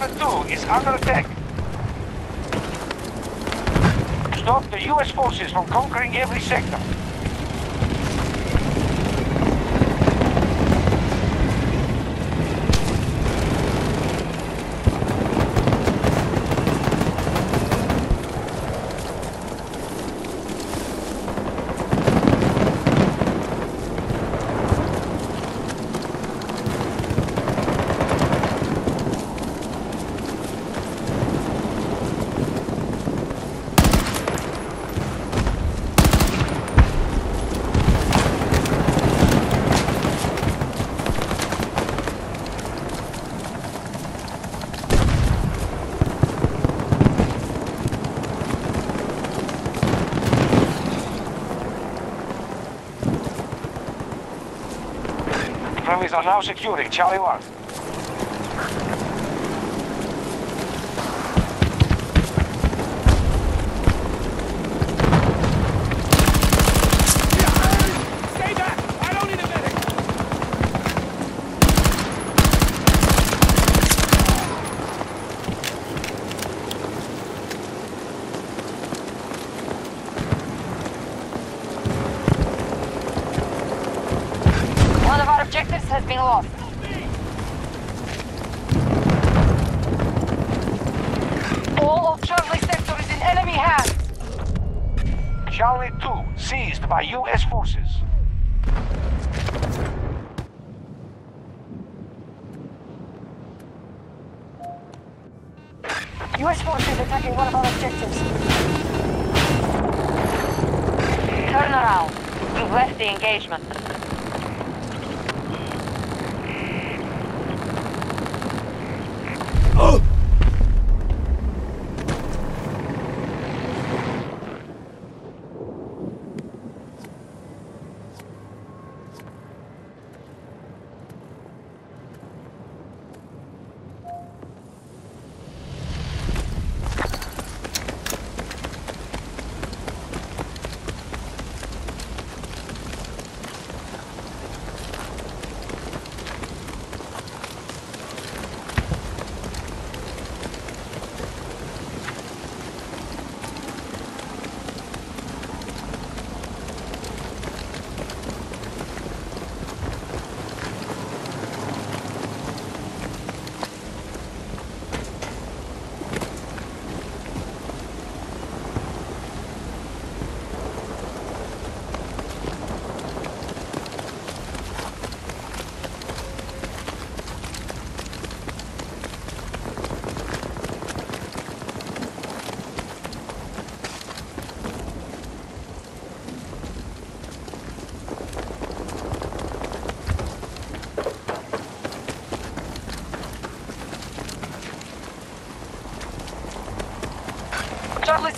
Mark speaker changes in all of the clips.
Speaker 1: Objective
Speaker 2: 2 is under attack. Stop the US forces from conquering every sector. Friendlies are now securing Charlie 1.
Speaker 3: Stay back! I don't need a medic!
Speaker 1: One of our objectives has been lost. All of Charlie sector is in enemy hands.
Speaker 2: Charlie 2 seized by US forces.
Speaker 1: US forces attacking one of our objectives. Turn around. We've left the engagement. Charlie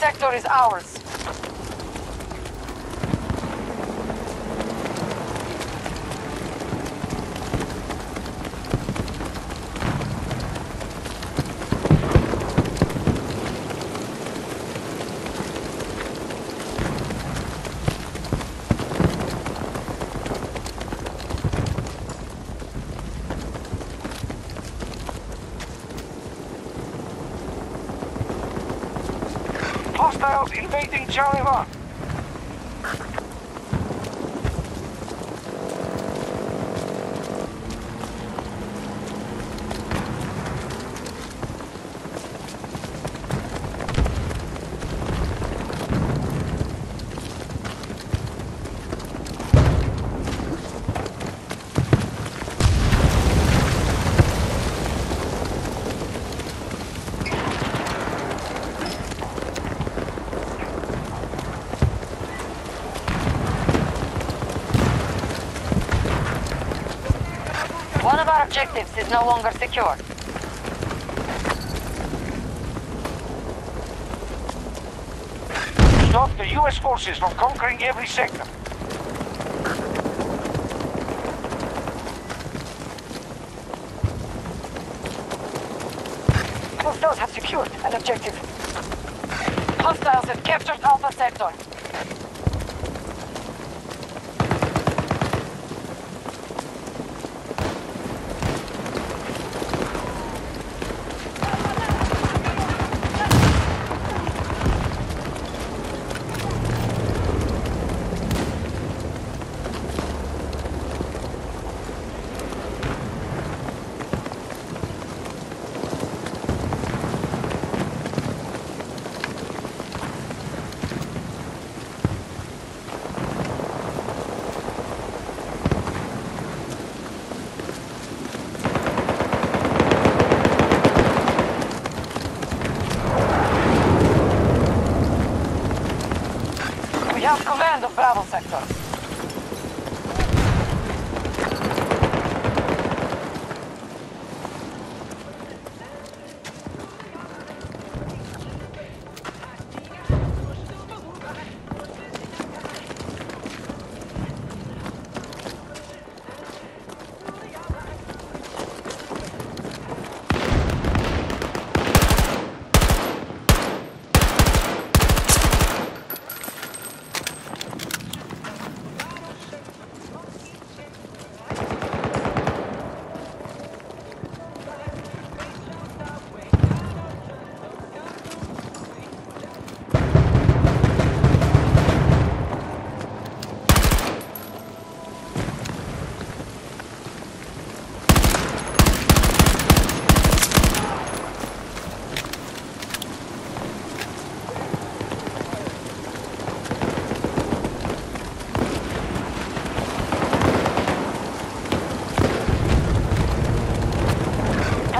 Speaker 1: sector is ours.
Speaker 2: Hostiles invading Charlie
Speaker 1: of our objectives is no longer secure.
Speaker 2: Stop the US forces from conquering every sector.
Speaker 1: Hostiles have secured an objective. Hostiles have captured Alpha Sector.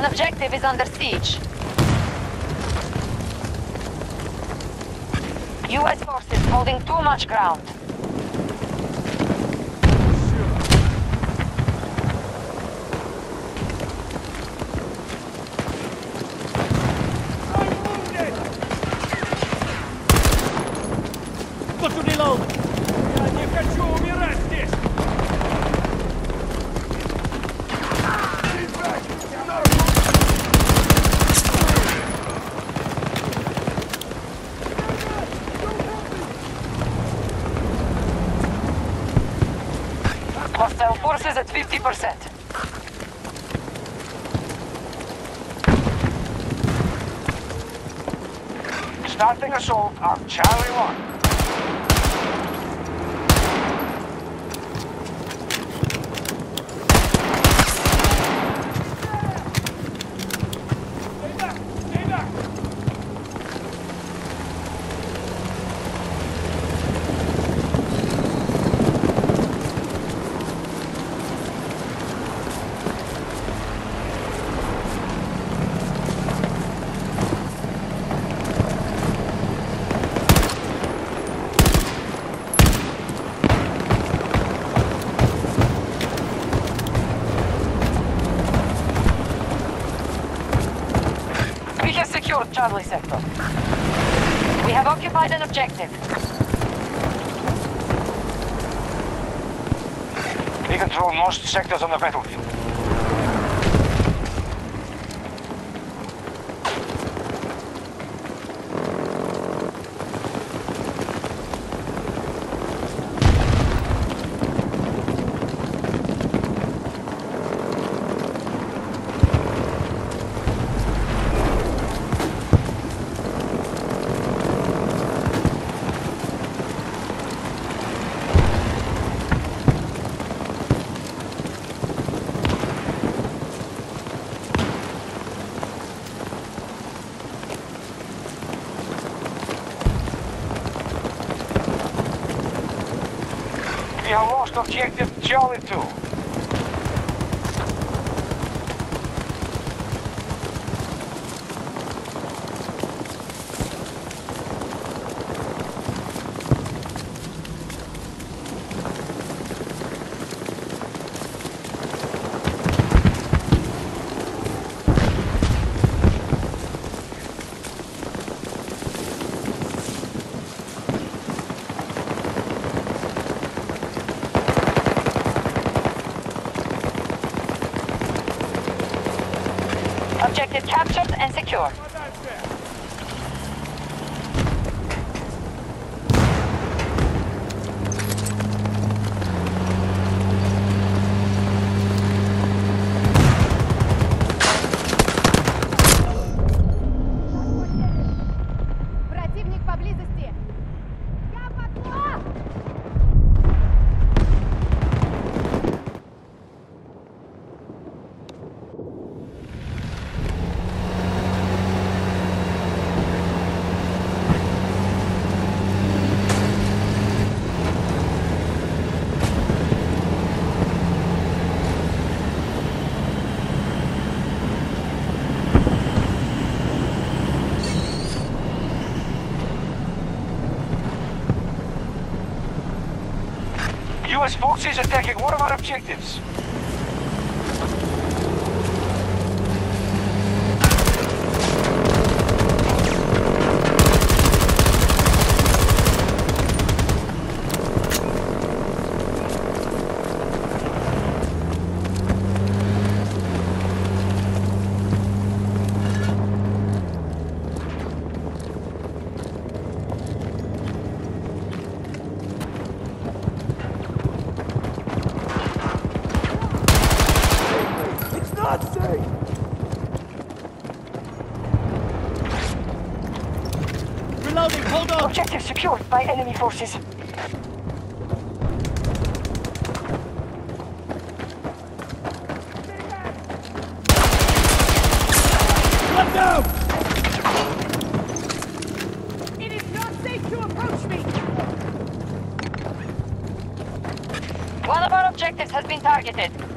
Speaker 1: Objective is under siege. U.S. forces holding too much ground. Forces at 50%.
Speaker 2: Starting assault on Charlie 1.
Speaker 1: Charlie sector. We have occupied an objective.
Speaker 2: We control most sectors on the battlefield. We have lost objective Charlie 2.
Speaker 1: Objective captured and secure.
Speaker 2: US forces attacking one of our objectives.
Speaker 1: Secured by enemy forces.
Speaker 3: Let down!
Speaker 4: It is not safe to approach me!
Speaker 1: One of our objectives has been targeted.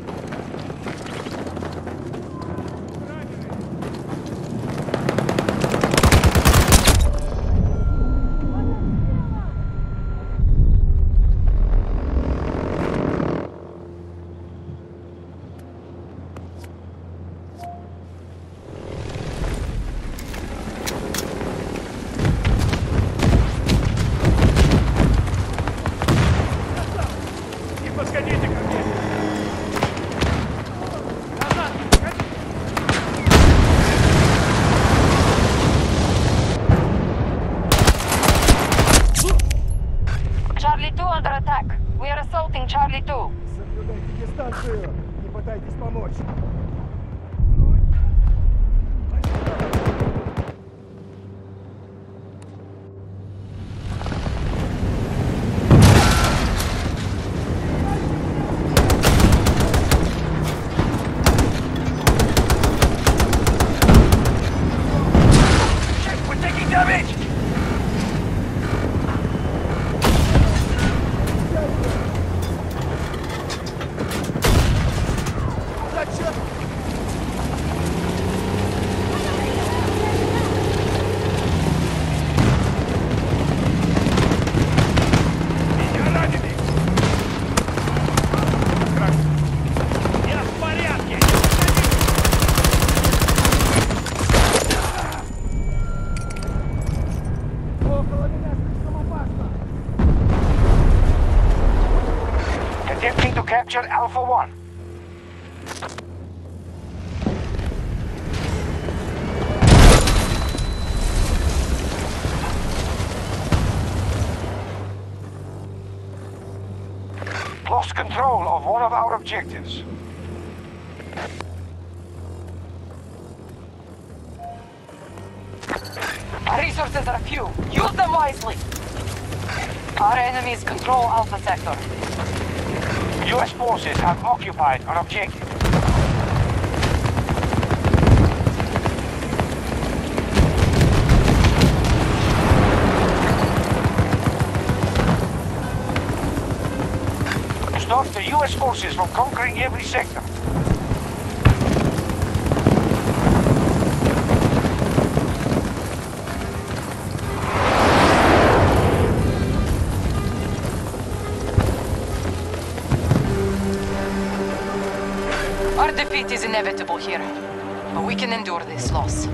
Speaker 1: assaulting Charlie 2.
Speaker 5: Соблюдайте дистанцию. Не пытайтесь помочь.
Speaker 2: Shit, we're taking damage! Alpha 1. Lost control of one of our objectives.
Speaker 1: Our resources are few. Use them wisely. Our enemies control Alpha Sector.
Speaker 2: US forces have occupied an objective. Stop the US forces from conquering every sector.
Speaker 1: Inevitable here. But we can endure this loss.